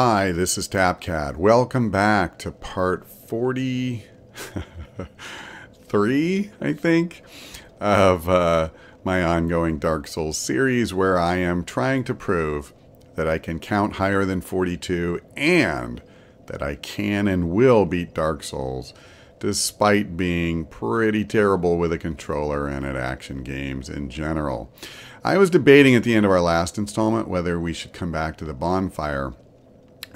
Hi, this is TapCat. Welcome back to part 43, I think, of uh, my ongoing Dark Souls series where I am trying to prove that I can count higher than 42 and that I can and will beat Dark Souls despite being pretty terrible with a controller and at action games in general. I was debating at the end of our last installment whether we should come back to the bonfire.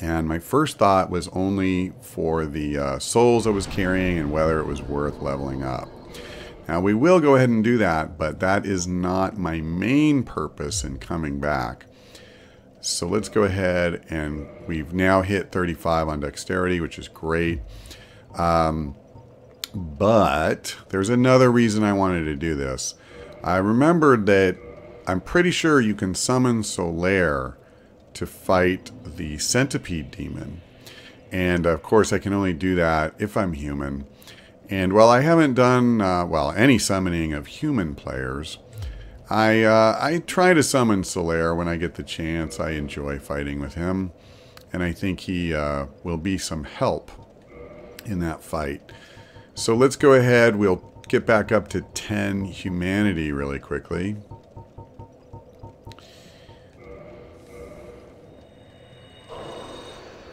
And my first thought was only for the uh, souls I was carrying and whether it was worth leveling up. Now we will go ahead and do that, but that is not my main purpose in coming back. So let's go ahead and we've now hit 35 on dexterity, which is great. Um, but there's another reason I wanted to do this. I remembered that I'm pretty sure you can summon Solaire to fight the centipede demon. And of course, I can only do that if I'm human. And while I haven't done, uh, well, any summoning of human players, I, uh, I try to summon Solaire when I get the chance. I enjoy fighting with him. And I think he uh, will be some help in that fight. So let's go ahead. We'll get back up to 10 humanity really quickly.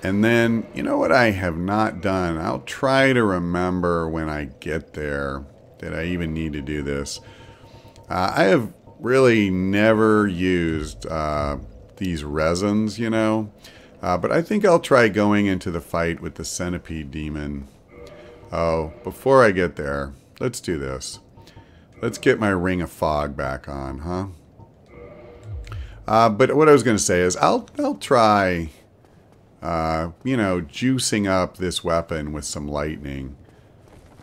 And then, you know what I have not done? I'll try to remember when I get there that I even need to do this. Uh, I have really never used uh, these resins, you know. Uh, but I think I'll try going into the fight with the centipede demon Oh, before I get there, let's do this. Let's get my Ring of Fog back on, huh? Uh, but what I was going to say is I'll, I'll try, uh, you know, juicing up this weapon with some lightning.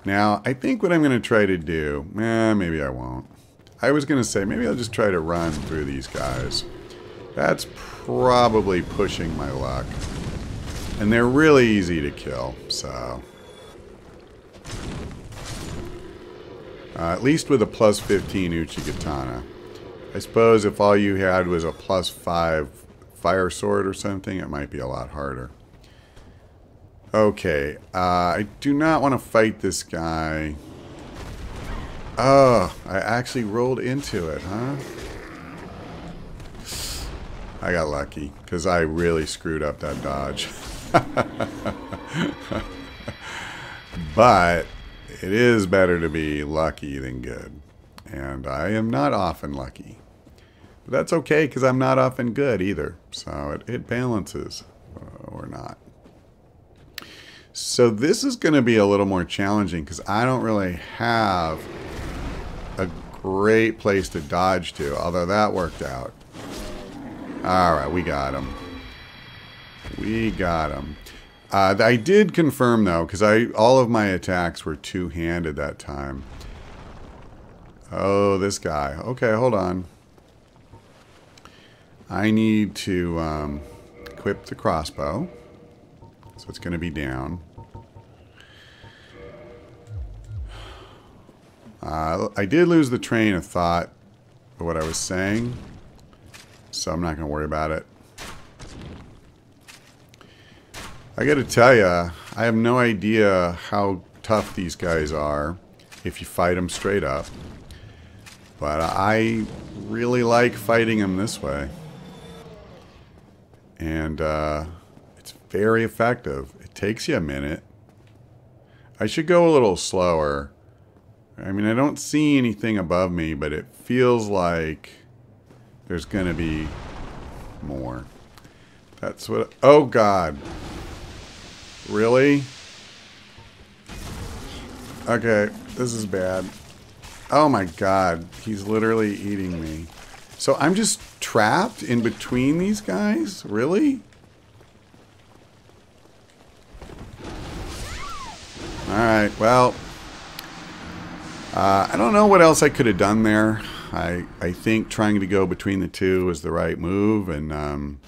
Now, I think what I'm going to try to do, eh, maybe I won't. I was going to say, maybe I'll just try to run through these guys. That's probably pushing my luck. And they're really easy to kill, so... Uh, at least with a plus 15 Uchigatana. I suppose if all you had was a plus 5 fire sword or something, it might be a lot harder. Okay, uh, I do not want to fight this guy. Oh, I actually rolled into it, huh? I got lucky, because I really screwed up that dodge. but it is better to be lucky than good. And I am not often lucky. But that's okay because I'm not often good either. So it, it balances uh, or not. So this is going to be a little more challenging because I don't really have a great place to dodge to. Although that worked out. Alright, we got him. We got him. Uh, I did confirm though, because I all of my attacks were two-handed that time. Oh, this guy. Okay, hold on. I need to um, equip the crossbow. So it's going to be down. Uh, I did lose the train of thought of what I was saying. So I'm not going to worry about it. I gotta tell you, I have no idea how tough these guys are if you fight them straight up. But I really like fighting them this way. And uh, it's very effective. It takes you a minute. I should go a little slower. I mean, I don't see anything above me, but it feels like there's going to be more. That's what... Oh, God. Really? Okay, this is bad. Oh my god, he's literally eating me. So I'm just trapped in between these guys? Really? Alright, well... Uh, I don't know what else I could have done there. I, I think trying to go between the two was the right move, and um,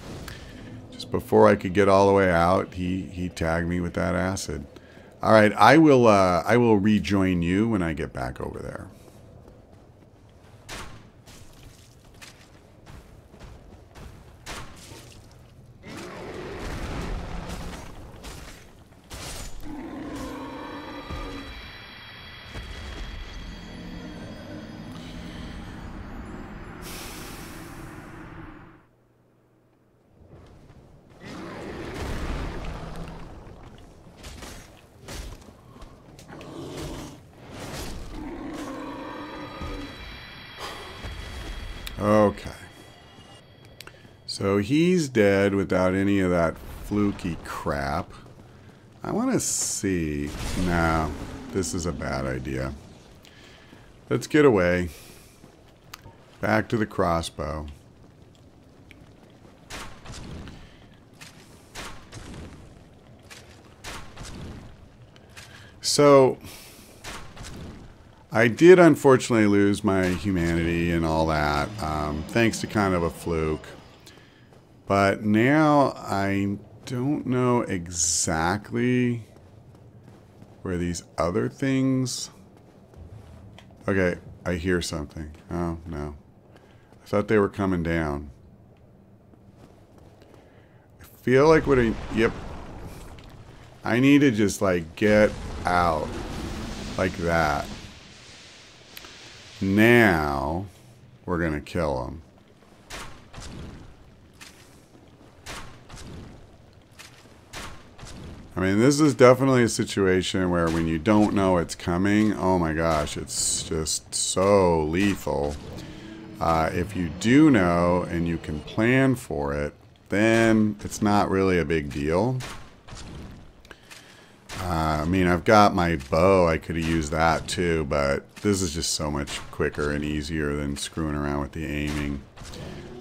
just before I could get all the way out, he, he tagged me with that acid. All right, I will uh, I will rejoin you when I get back over there. Okay. So he's dead without any of that fluky crap. I want to see... No, this is a bad idea. Let's get away. Back to the crossbow. So, I did unfortunately lose my humanity and all that, um, thanks to kind of a fluke. But now I don't know exactly where these other things... Okay, I hear something. Oh, no. I thought they were coming down. I feel like what I... Yep. I need to just, like, get out. Like that. Now, we're going to kill him. I mean, this is definitely a situation where when you don't know it's coming, oh my gosh, it's just so lethal. Uh, if you do know and you can plan for it, then it's not really a big deal. Uh, I mean, I've got my bow. I could have used that too, but this is just so much quicker and easier than screwing around with the aiming.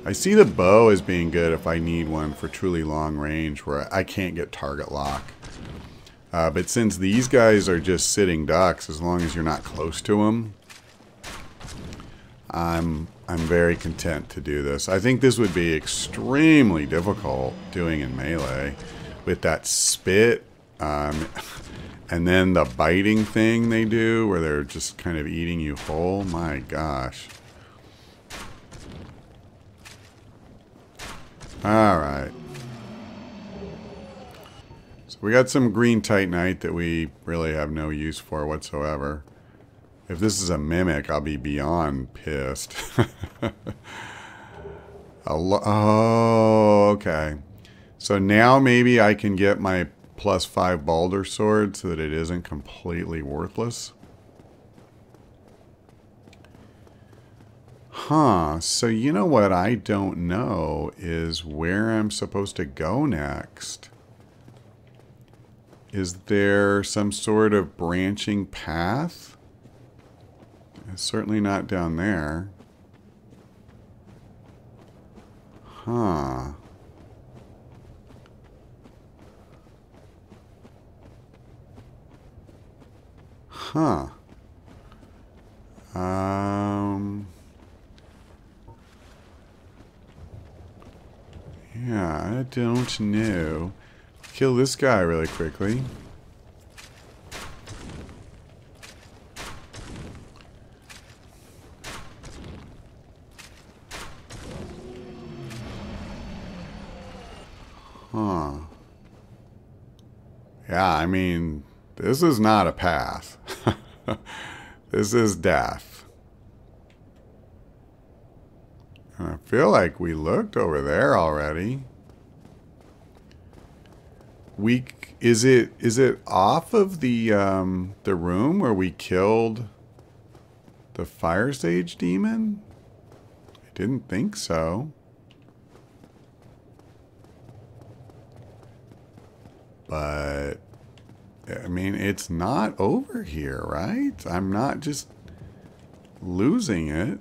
I see the bow as being good if I need one for truly long range where I can't get target lock. Uh, but since these guys are just sitting ducks, as long as you're not close to them, I'm I'm very content to do this. I think this would be extremely difficult doing in melee with that spit um, and then the biting thing they do where they're just kind of eating you whole. My gosh. All right. So we got some green titanite that we really have no use for whatsoever. If this is a mimic, I'll be beyond pissed. oh, okay. So now maybe I can get my plus five Balder sword so that it isn't completely worthless. Huh, so you know what I don't know is where I'm supposed to go next. Is there some sort of branching path? It's certainly not down there. Huh. Huh. Um. Yeah, I don't know. Kill this guy really quickly. Huh. Yeah, I mean, this is not a path. This is death. And I feel like we looked over there already. We is it is it off of the um, the room where we killed the fire sage demon? I didn't think so. But I mean, it's not over here, right? I'm not just losing it.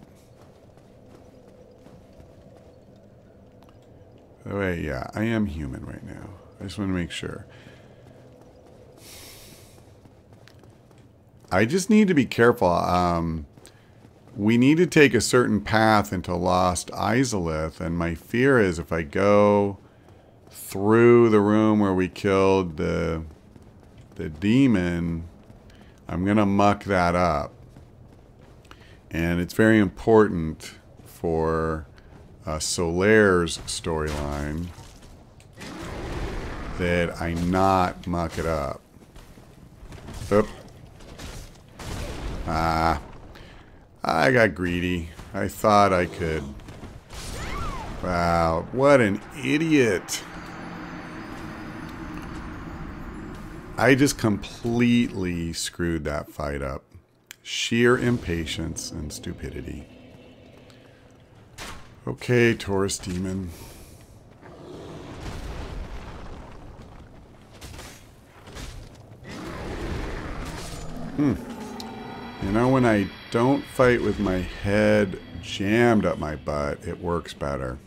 Oh, wait, yeah, I am human right now. I just want to make sure. I just need to be careful. Um, we need to take a certain path into Lost Izalith, and my fear is if I go through the room where we killed the the demon, I'm going to muck that up. And it's very important for uh, Solaire's storyline that I not muck it up. Oop. Ah. I got greedy. I thought I could. Wow, what an idiot. I just completely screwed that fight up. Sheer impatience and stupidity. Okay, Taurus Demon. Hmm. You know, when I don't fight with my head jammed up my butt, it works better.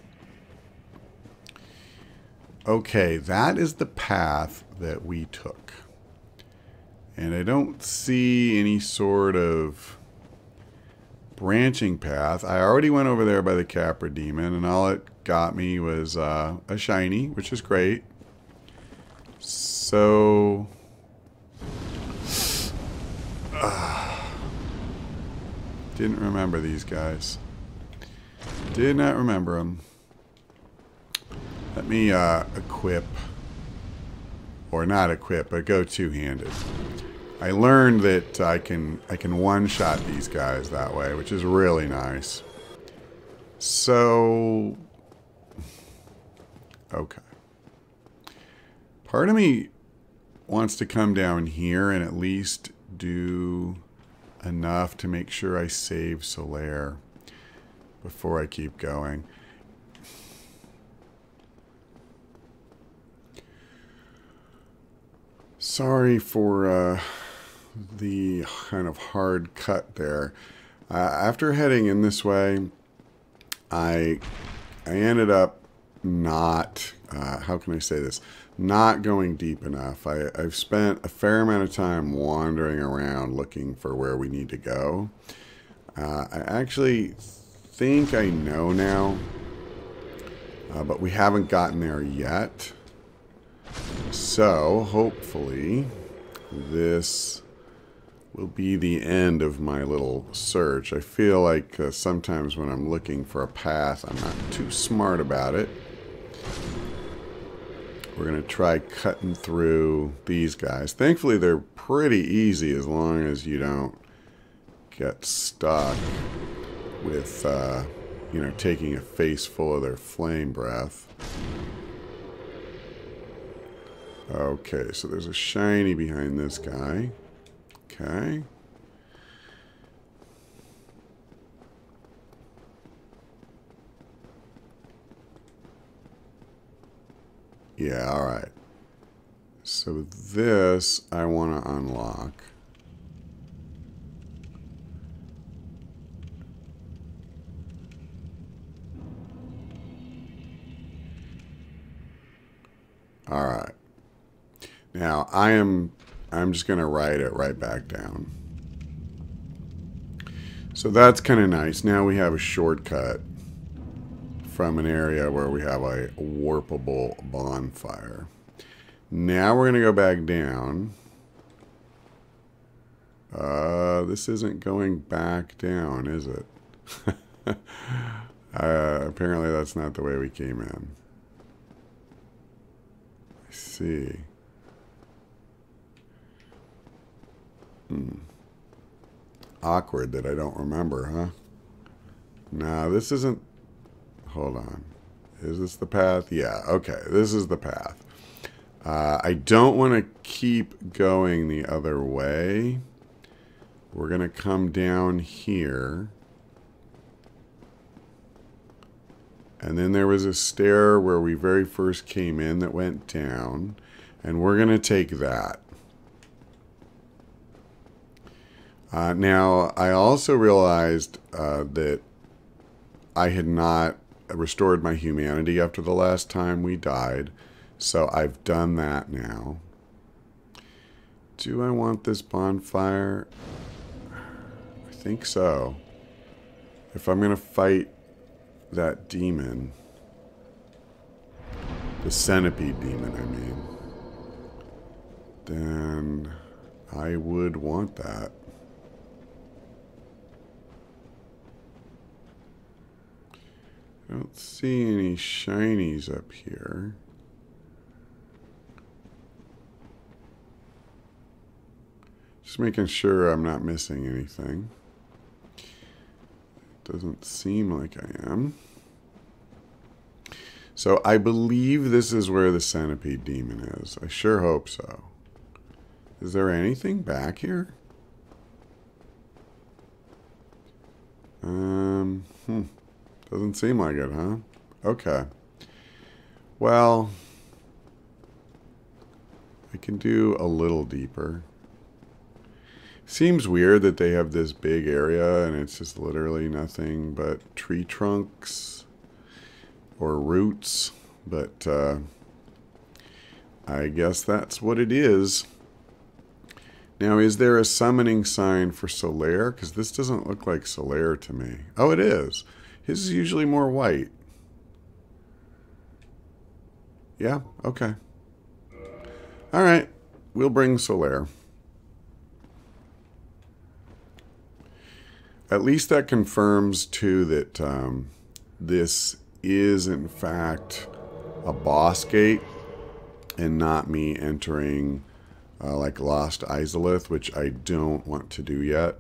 Okay, that is the path that we took. And I don't see any sort of branching path. I already went over there by the Capra Demon, and all it got me was uh, a shiny, which is great. So... Didn't remember these guys. Did not remember them. Let me uh, equip, or not equip, but go two-handed. I learned that I can I can one-shot these guys that way, which is really nice. So, okay. Part of me wants to come down here and at least do enough to make sure I save Solaire before I keep going. Sorry for uh, the kind of hard cut there. Uh, after heading in this way, I I ended up not uh, how can I say this not going deep enough. I, I've spent a fair amount of time wandering around looking for where we need to go. Uh, I actually think I know now, uh, but we haven't gotten there yet. So, hopefully, this will be the end of my little search. I feel like uh, sometimes when I'm looking for a path, I'm not too smart about it. We're going to try cutting through these guys. Thankfully, they're pretty easy as long as you don't get stuck with, uh, you know, taking a face full of their flame breath. Okay, so there's a shiny behind this guy. Okay. Yeah, alright. So this I want to unlock. Alright. Now, I am I'm just going to write it right back down. So that's kind of nice. Now we have a shortcut from an area where we have a warpable bonfire. Now we're going to go back down. Uh, this isn't going back down, is it? uh, apparently that's not the way we came in. I see. Awkward that I don't remember, huh? Now, this isn't hold on. Is this the path? Yeah, okay. This is the path. Uh, I don't want to keep going the other way. We're going to come down here. And then there was a stair where we very first came in that went down. And we're going to take that. Uh, now, I also realized uh, that I had not restored my humanity after the last time we died. So I've done that now. Do I want this bonfire? I think so. If I'm going to fight that demon, the centipede demon, I mean, then I would want that. I don't see any shinies up here. Just making sure I'm not missing anything. Doesn't seem like I am. So I believe this is where the centipede demon is. I sure hope so. Is there anything back here? Um, hmm. Doesn't seem like it, huh? Okay. Well, I can do a little deeper. Seems weird that they have this big area and it's just literally nothing but tree trunks or roots, but uh, I guess that's what it is. Now, is there a summoning sign for Solaire? Because this doesn't look like Solaire to me. Oh, it is. His is usually more white. Yeah, okay. All right, we'll bring Solaire. At least that confirms, too, that um, this is, in fact, a boss gate and not me entering uh, like Lost Izalith, which I don't want to do yet.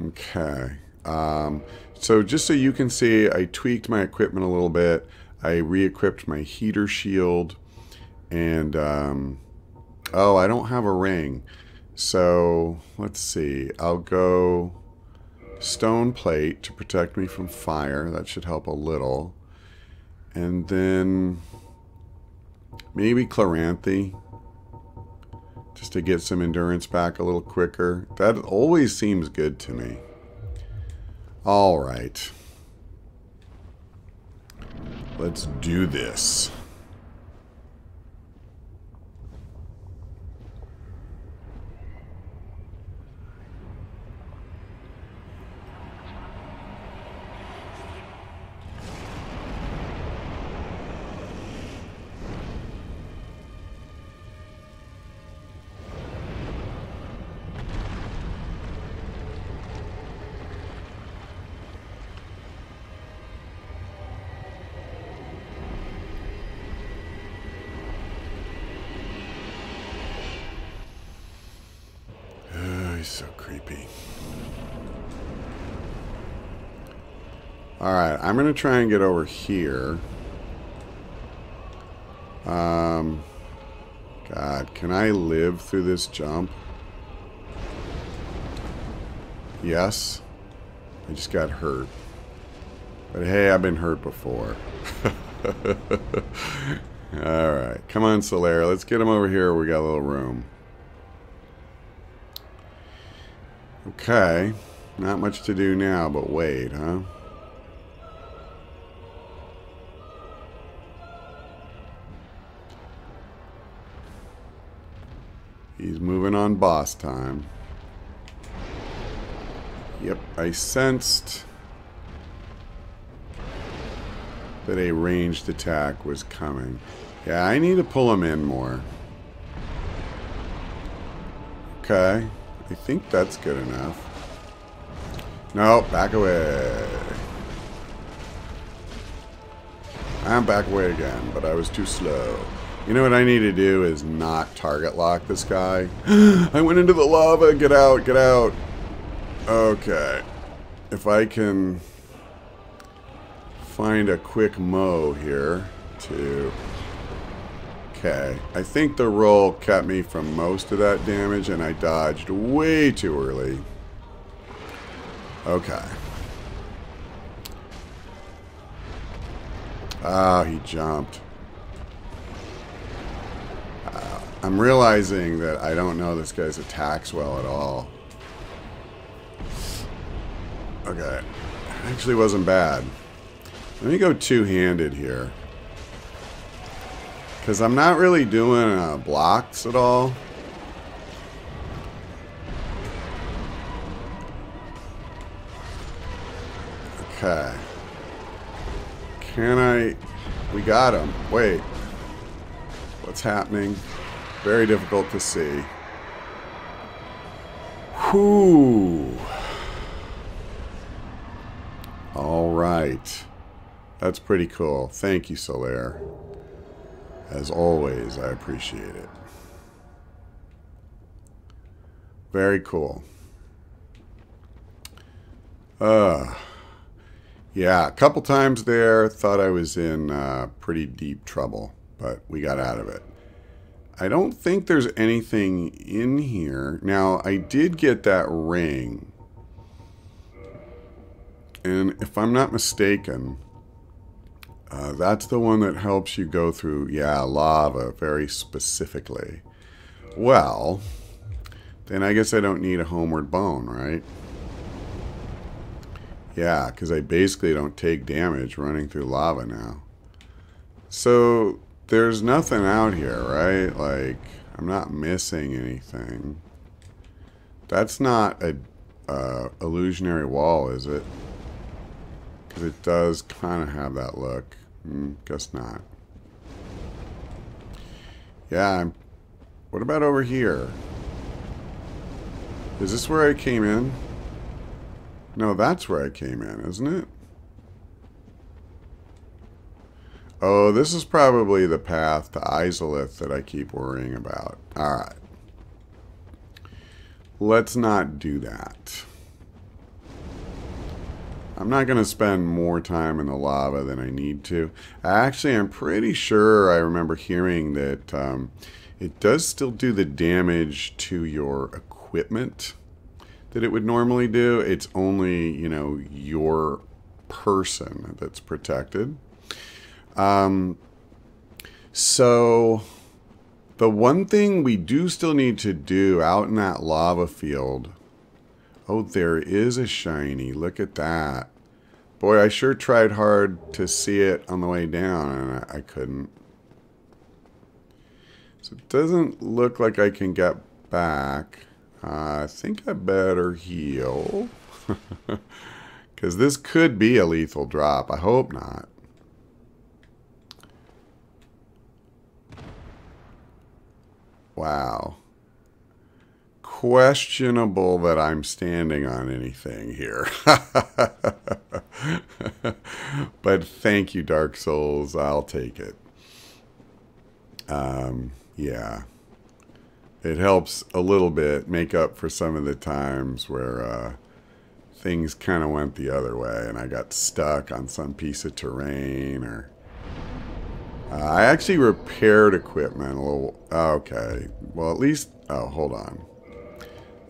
Okay. Um, so just so you can see, I tweaked my equipment a little bit. I re-equipped my heater shield. And, um, oh, I don't have a ring. So, let's see. I'll go stone plate to protect me from fire. That should help a little. And then maybe Chloranthy. Just to get some endurance back a little quicker. That always seems good to me. All right. Let's do this. so creepy. Alright, I'm going to try and get over here. Um, God, can I live through this jump? Yes. I just got hurt. But hey, I've been hurt before. Alright, come on, Solaire. Let's get him over here. We got a little room. Okay. Not much to do now, but wait, huh? He's moving on boss time. Yep, I sensed that a ranged attack was coming. Yeah, I need to pull him in more. Okay. I think that's good enough. No, back away. I'm back away again, but I was too slow. You know what I need to do is not target lock this guy. I went into the lava. Get out, get out. Okay. If I can find a quick mow here to Okay, I think the roll kept me from most of that damage and I dodged way too early. Okay. Ah, oh, he jumped. Uh, I'm realizing that I don't know this guy's attacks well at all. Okay. Actually wasn't bad. Let me go two-handed here. Because I'm not really doing uh, blocks at all. Okay. Can I... We got him. Wait. What's happening? Very difficult to see. Whoo. All right. That's pretty cool. Thank you, Solaire. As always, I appreciate it. Very cool. Uh, yeah, a couple times there, thought I was in uh, pretty deep trouble, but we got out of it. I don't think there's anything in here. Now, I did get that ring. And if I'm not mistaken, uh, that's the one that helps you go through, yeah, lava very specifically. Well, then I guess I don't need a homeward bone, right? Yeah, because I basically don't take damage running through lava now. So there's nothing out here, right? Like, I'm not missing anything. That's not a uh, illusionary wall, is it? Because it does kind of have that look. Mm, guess not. Yeah, I'm... What about over here? Is this where I came in? No, that's where I came in, isn't it? Oh, this is probably the path to Izalith that I keep worrying about. Alright. Let's not do that. I'm not going to spend more time in the lava than I need to. Actually, I'm pretty sure I remember hearing that um, it does still do the damage to your equipment that it would normally do. It's only, you know, your person that's protected. Um, so the one thing we do still need to do out in that lava field Oh, there is a shiny. Look at that. Boy, I sure tried hard to see it on the way down, and I, I couldn't. So it doesn't look like I can get back. Uh, I think I better heal. Because this could be a lethal drop. I hope not. Wow questionable that I'm standing on anything here. but thank you, Dark Souls. I'll take it. Um, yeah. It helps a little bit make up for some of the times where uh, things kind of went the other way and I got stuck on some piece of terrain or... Uh, I actually repaired equipment a little... Okay. Well, at least... Oh, hold on.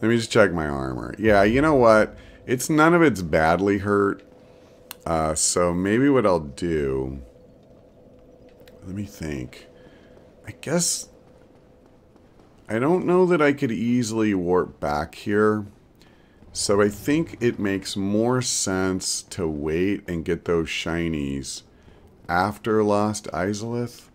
Let me just check my armor. Yeah, you know what? It's none of it's badly hurt. Uh, so maybe what I'll do... Let me think. I guess... I don't know that I could easily warp back here. So I think it makes more sense to wait and get those shinies after Lost Izalith.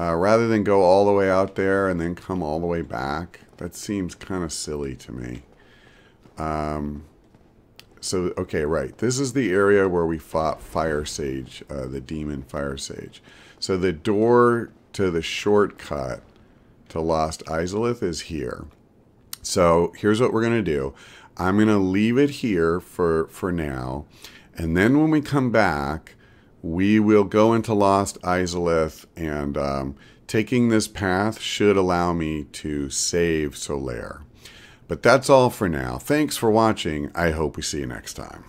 Uh, rather than go all the way out there and then come all the way back. That seems kind of silly to me. Um, so, okay, right. This is the area where we fought Fire Sage, uh, the demon Fire Sage. So the door to the shortcut to Lost Izalith is here. So here's what we're going to do. I'm going to leave it here for, for now. And then when we come back, we will go into Lost Izalith and um, Taking this path should allow me to save Solaire. But that's all for now. Thanks for watching. I hope we see you next time.